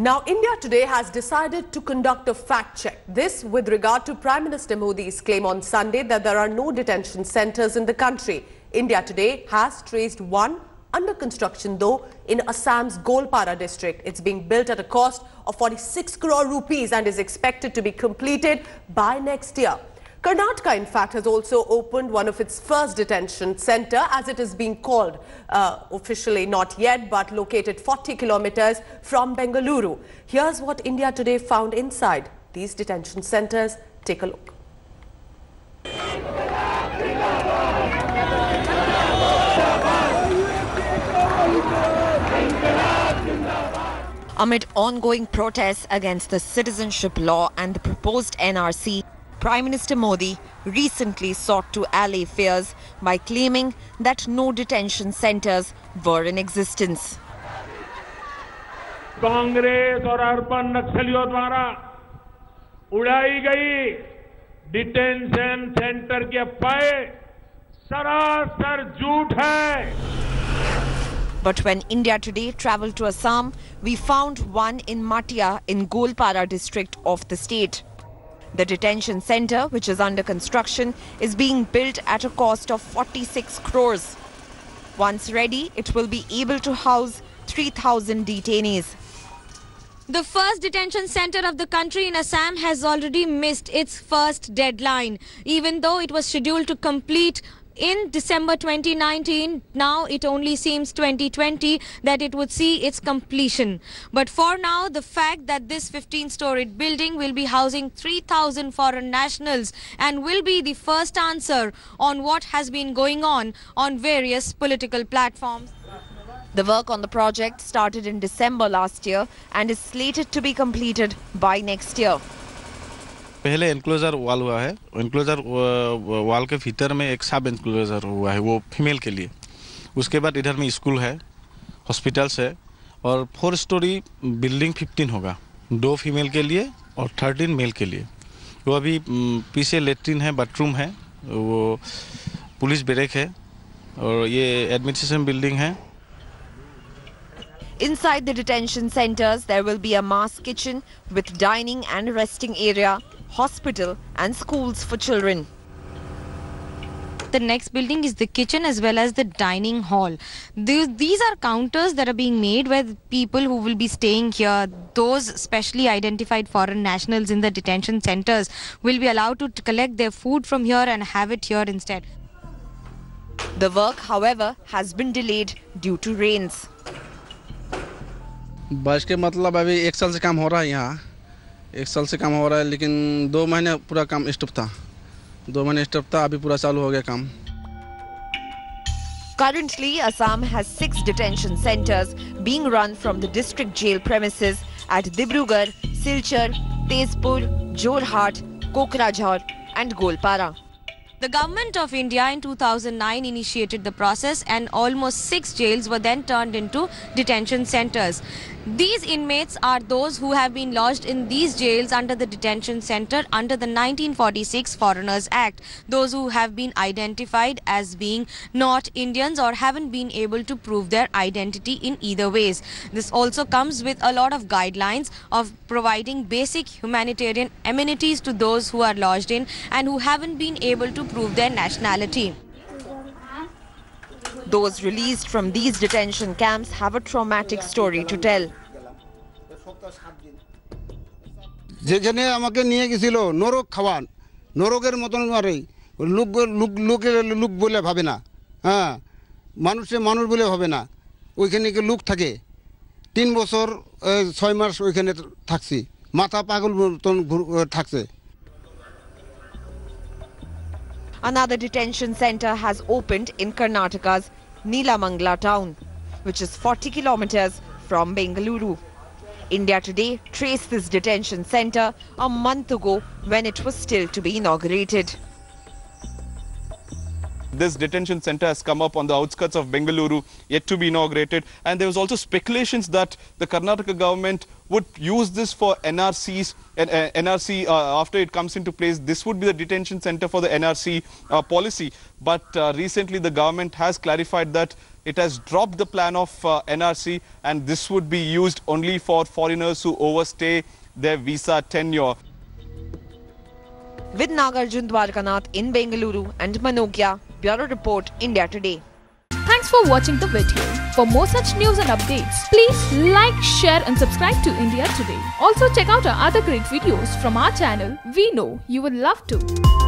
Now, India today has decided to conduct a fact check. This with regard to Prime Minister Modi's claim on Sunday that there are no detention centres in the country. India today has traced one under construction though in Assam's Goalpara district. It's being built at a cost of 46 crore rupees and is expected to be completed by next year. Karnataka, in fact, has also opened one of its first detention centre, as it is being called, uh, officially not yet, but located 40 kilometres from Bengaluru. Here's what India Today found inside these detention centres. Take a look. Amid ongoing protests against the citizenship law and the proposed NRC, Prime Minister Modi recently sought to allay fears by claiming that no detention centres were in existence. Congress और urban नक्सलियों द्वारा उड़ाई गई detention centre के अफवाह सरासर झूठ hai. But when India Today traveled to Assam, we found one in Matia in Goalpara district of the state. The detention centre, which is under construction, is being built at a cost of 46 crores. Once ready, it will be able to house 3,000 detainees. The first detention center of the country in Assam has already missed its first deadline. Even though it was scheduled to complete in December 2019, now it only seems 2020 that it would see its completion. But for now, the fact that this 15-storied building will be housing 3,000 foreign nationals and will be the first answer on what has been going on on various political platforms. The work on the project started in December last year and is slated to be completed by next year. पहले enclosure wall हुआ है। Enclosure wall के भीतर में एक सब enclosure हुआ है वो फीमेल के लिए। उसके बाद इधर में स्कूल है हॉस्पिटल्स है और फोर स्टोरी बिल्डिंग फिफ्टीन होगा। दो फीमेल के लिए और थर्टीन मेल के लिए। वो अभी पीछे लेट्रिन है बाथरूम है वो पुलिस ब्रेक है और ये एडमिनिस्ट्रेशन बिल्डिंग है। Inside the detention centres, there will be a mass kitchen with dining and resting area, hospital and schools for children. The next building is the kitchen as well as the dining hall. These, these are counters that are being made where the people who will be staying here, those specially identified foreign nationals in the detention centres, will be allowed to collect their food from here and have it here instead. The work, however, has been delayed due to rains. बस के मतलब अभी एक साल से काम हो रहा है यहाँ एक साल से काम हो रहा है लेकिन दो महीने पूरा काम स्टॉप था दो महीने स्टॉप था अभी पूरा चालू हो गया काम Currently, Assam has six detention centers being run from the district jail premises at Dibrugarh, Silchar, Tezpur, Jorhat, Kokrajhar and Golpara. The government of India in 2009 initiated the process and almost six jails were then turned into detention centers. These inmates are those who have been lodged in these jails under the detention center under the 1946 Foreigners Act. Those who have been identified as being not Indians or haven't been able to prove their identity in either ways. This also comes with a lot of guidelines of providing basic humanitarian amenities to those who are lodged in and who haven't been able to prove their nationality. Those released from these detention camps have a traumatic story to tell. যেখানে আমাকে নিয়ে গেছিল নরক খাওয়ান। নরকের মতন আরে লোক লোক লোকে লোক বলে ভাবে না। হ্যাঁ মানুষে মানুষ বলে ভাবে না। ওইখানে কি লোক থাকে? তিন বছর ছয় মাস ওইখানে থাকছি। মাথা পাগল মতন থাকছে। Another detention center has opened in Karnataka's Neelamangala town, which is 40 kilometers from Bengaluru. India Today traced this detention center a month ago when it was still to be inaugurated. this detention center has come up on the outskirts of Bengaluru, yet to be inaugurated. And there was also speculations that the Karnataka government would use this for NRCs, uh, NRC uh, after it comes into place. This would be the detention center for the NRC uh, policy. But uh, recently the government has clarified that it has dropped the plan of uh, NRC and this would be used only for foreigners who overstay their visa tenure. With Nagarjun Dwarkanath in Bengaluru and Manogya, Bureau Report, India Today. Thanks for watching the video. For more such news and updates, please like, share and subscribe to India Today. Also check out our other great videos from our channel. We know you will love to.